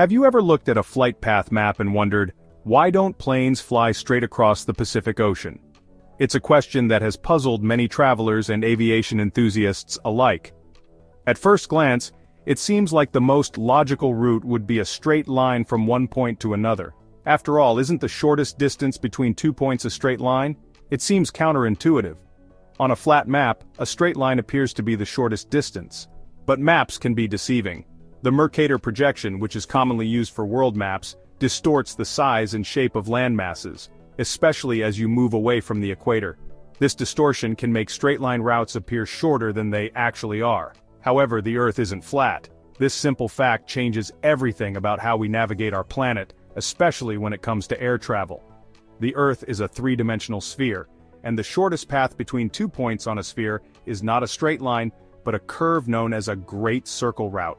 Have you ever looked at a flight path map and wondered, why don't planes fly straight across the Pacific Ocean? It's a question that has puzzled many travelers and aviation enthusiasts alike. At first glance, it seems like the most logical route would be a straight line from one point to another. After all, isn't the shortest distance between two points a straight line? It seems counterintuitive. On a flat map, a straight line appears to be the shortest distance. But maps can be deceiving. The Mercator projection, which is commonly used for world maps, distorts the size and shape of land masses, especially as you move away from the equator. This distortion can make straight-line routes appear shorter than they actually are. However, the Earth isn't flat. This simple fact changes everything about how we navigate our planet, especially when it comes to air travel. The Earth is a three-dimensional sphere, and the shortest path between two points on a sphere is not a straight line, but a curve known as a Great Circle Route.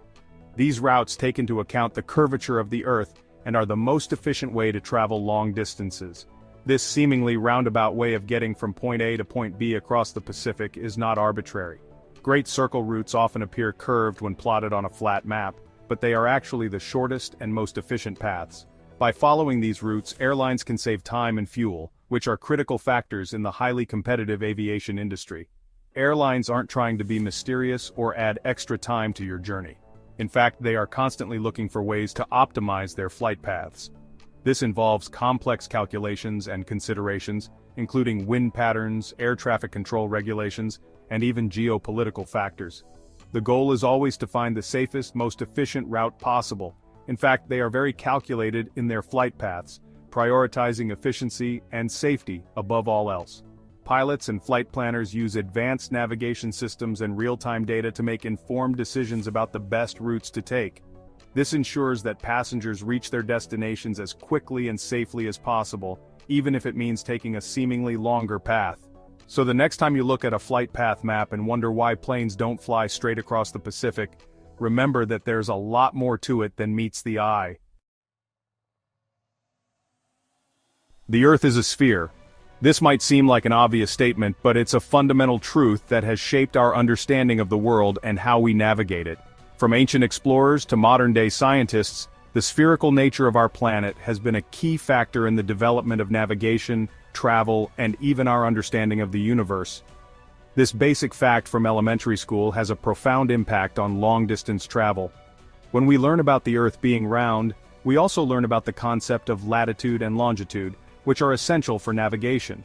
These routes take into account the curvature of the Earth and are the most efficient way to travel long distances. This seemingly roundabout way of getting from point A to point B across the Pacific is not arbitrary. Great circle routes often appear curved when plotted on a flat map, but they are actually the shortest and most efficient paths. By following these routes airlines can save time and fuel, which are critical factors in the highly competitive aviation industry. Airlines aren't trying to be mysterious or add extra time to your journey. In fact, they are constantly looking for ways to optimize their flight paths. This involves complex calculations and considerations, including wind patterns, air traffic control regulations, and even geopolitical factors. The goal is always to find the safest, most efficient route possible. In fact, they are very calculated in their flight paths, prioritizing efficiency and safety above all else. Pilots and flight planners use advanced navigation systems and real-time data to make informed decisions about the best routes to take. This ensures that passengers reach their destinations as quickly and safely as possible, even if it means taking a seemingly longer path. So the next time you look at a flight path map and wonder why planes don't fly straight across the Pacific, remember that there's a lot more to it than meets the eye. The Earth is a sphere. This might seem like an obvious statement, but it's a fundamental truth that has shaped our understanding of the world and how we navigate it. From ancient explorers to modern-day scientists, the spherical nature of our planet has been a key factor in the development of navigation, travel, and even our understanding of the universe. This basic fact from elementary school has a profound impact on long-distance travel. When we learn about the Earth being round, we also learn about the concept of latitude and longitude, which are essential for navigation.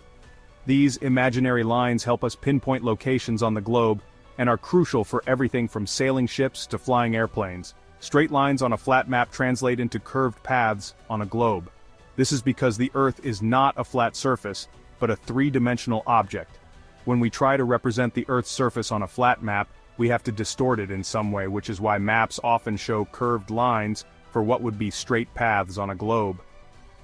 These imaginary lines help us pinpoint locations on the globe and are crucial for everything from sailing ships to flying airplanes. Straight lines on a flat map translate into curved paths on a globe. This is because the Earth is not a flat surface, but a three-dimensional object. When we try to represent the Earth's surface on a flat map, we have to distort it in some way which is why maps often show curved lines for what would be straight paths on a globe.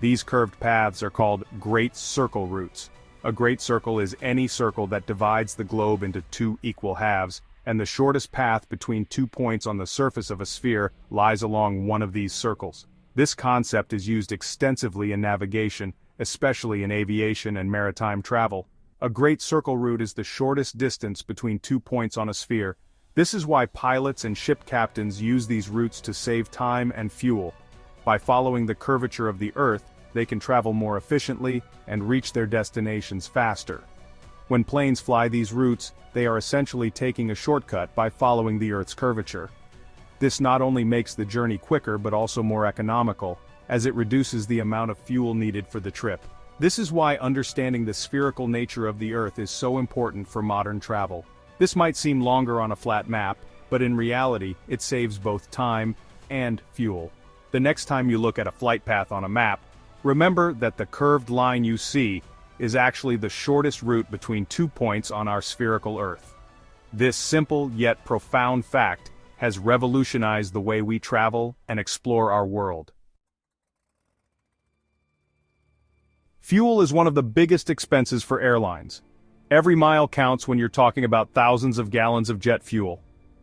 These curved paths are called Great Circle routes. A great circle is any circle that divides the globe into two equal halves, and the shortest path between two points on the surface of a sphere lies along one of these circles. This concept is used extensively in navigation, especially in aviation and maritime travel. A great circle route is the shortest distance between two points on a sphere. This is why pilots and ship captains use these routes to save time and fuel. By following the curvature of the Earth, they can travel more efficiently and reach their destinations faster. When planes fly these routes, they are essentially taking a shortcut by following the Earth's curvature. This not only makes the journey quicker but also more economical, as it reduces the amount of fuel needed for the trip. This is why understanding the spherical nature of the Earth is so important for modern travel. This might seem longer on a flat map, but in reality, it saves both time and fuel. The next time you look at a flight path on a map, Remember that the curved line you see is actually the shortest route between two points on our spherical Earth. This simple yet profound fact has revolutionized the way we travel and explore our world. Fuel is one of the biggest expenses for airlines. Every mile counts when you're talking about thousands of gallons of jet fuel.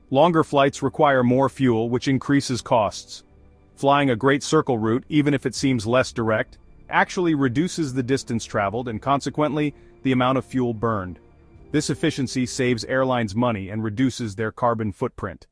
Longer flights require more fuel which increases costs. Flying a great circle route, even if it seems less direct, actually reduces the distance traveled and consequently, the amount of fuel burned. This efficiency saves airlines money and reduces their carbon footprint.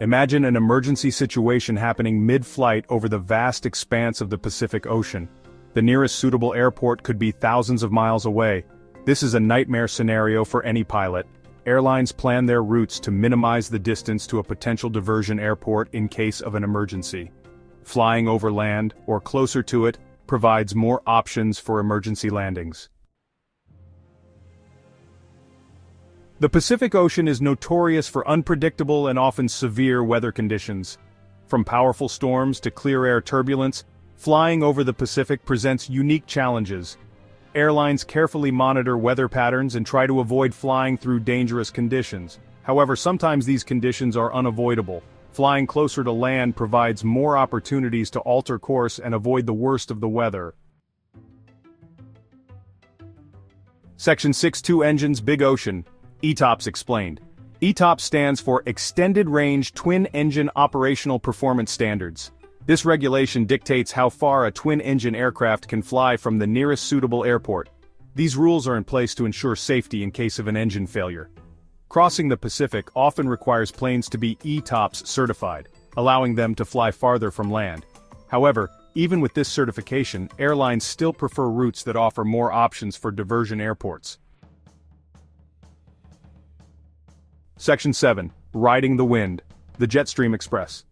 Imagine an emergency situation happening mid-flight over the vast expanse of the Pacific Ocean. The nearest suitable airport could be thousands of miles away. This is a nightmare scenario for any pilot. Airlines plan their routes to minimize the distance to a potential diversion airport in case of an emergency. Flying over land, or closer to it, provides more options for emergency landings. The Pacific Ocean is notorious for unpredictable and often severe weather conditions. From powerful storms to clear air turbulence, flying over the Pacific presents unique challenges. Airlines carefully monitor weather patterns and try to avoid flying through dangerous conditions. However, sometimes these conditions are unavoidable. Flying closer to land provides more opportunities to alter course and avoid the worst of the weather. Section 6-2 Engines Big Ocean ETOPS explained. ETOPS stands for Extended Range Twin Engine Operational Performance Standards. This regulation dictates how far a twin-engine aircraft can fly from the nearest suitable airport. These rules are in place to ensure safety in case of an engine failure. Crossing the Pacific often requires planes to be ETOPS certified, allowing them to fly farther from land. However, even with this certification, airlines still prefer routes that offer more options for diversion airports. Section 7. Riding the Wind. The Jetstream Express.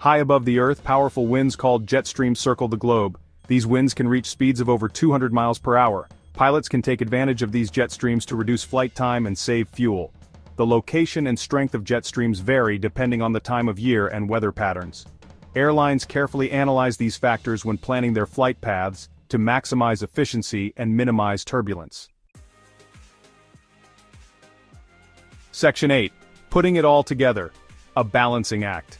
High above the Earth, powerful winds called jet streams circle the globe. These winds can reach speeds of over 200 miles per hour. Pilots can take advantage of these jet streams to reduce flight time and save fuel. The location and strength of jet streams vary depending on the time of year and weather patterns. Airlines carefully analyze these factors when planning their flight paths to maximize efficiency and minimize turbulence. Section 8. Putting it all together. A balancing act.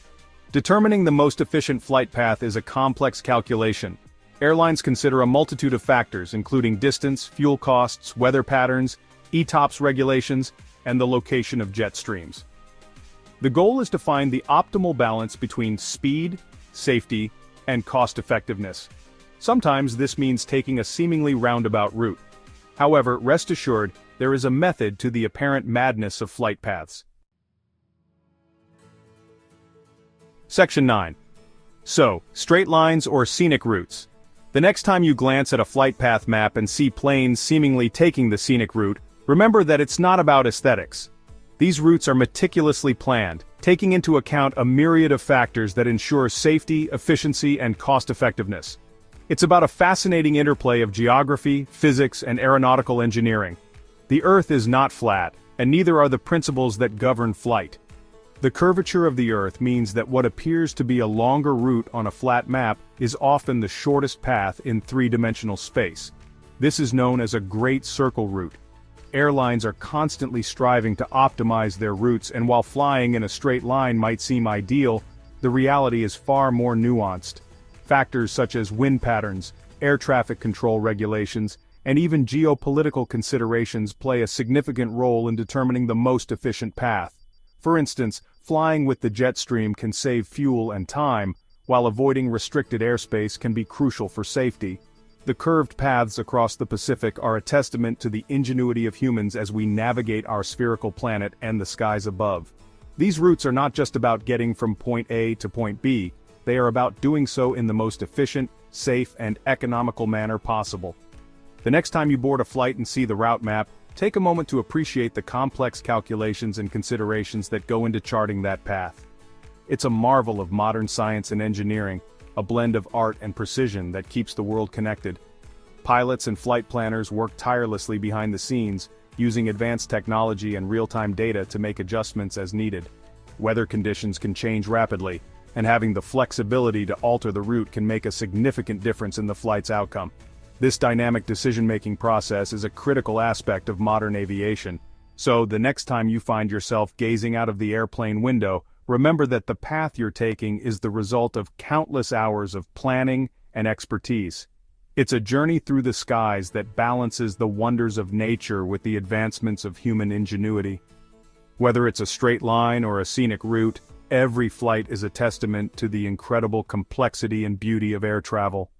Determining the most efficient flight path is a complex calculation. Airlines consider a multitude of factors including distance, fuel costs, weather patterns, ETOPS regulations, and the location of jet streams. The goal is to find the optimal balance between speed, safety, and cost-effectiveness. Sometimes this means taking a seemingly roundabout route. However, rest assured, there is a method to the apparent madness of flight paths. Section 9. So, straight lines or scenic routes. The next time you glance at a flight path map and see planes seemingly taking the scenic route, remember that it's not about aesthetics. These routes are meticulously planned, taking into account a myriad of factors that ensure safety, efficiency, and cost-effectiveness. It's about a fascinating interplay of geography, physics, and aeronautical engineering. The Earth is not flat, and neither are the principles that govern flight. The curvature of the Earth means that what appears to be a longer route on a flat map is often the shortest path in three-dimensional space. This is known as a Great Circle Route. Airlines are constantly striving to optimize their routes and while flying in a straight line might seem ideal, the reality is far more nuanced. Factors such as wind patterns, air traffic control regulations, and even geopolitical considerations play a significant role in determining the most efficient path. For instance, flying with the jet stream can save fuel and time, while avoiding restricted airspace can be crucial for safety. The curved paths across the Pacific are a testament to the ingenuity of humans as we navigate our spherical planet and the skies above. These routes are not just about getting from point A to point B, they are about doing so in the most efficient, safe and economical manner possible. The next time you board a flight and see the route map, take a moment to appreciate the complex calculations and considerations that go into charting that path. It's a marvel of modern science and engineering, a blend of art and precision that keeps the world connected. Pilots and flight planners work tirelessly behind the scenes, using advanced technology and real-time data to make adjustments as needed. Weather conditions can change rapidly, and having the flexibility to alter the route can make a significant difference in the flight's outcome. This dynamic decision-making process is a critical aspect of modern aviation, so the next time you find yourself gazing out of the airplane window, remember that the path you're taking is the result of countless hours of planning and expertise. It's a journey through the skies that balances the wonders of nature with the advancements of human ingenuity. Whether it's a straight line or a scenic route, every flight is a testament to the incredible complexity and beauty of air travel.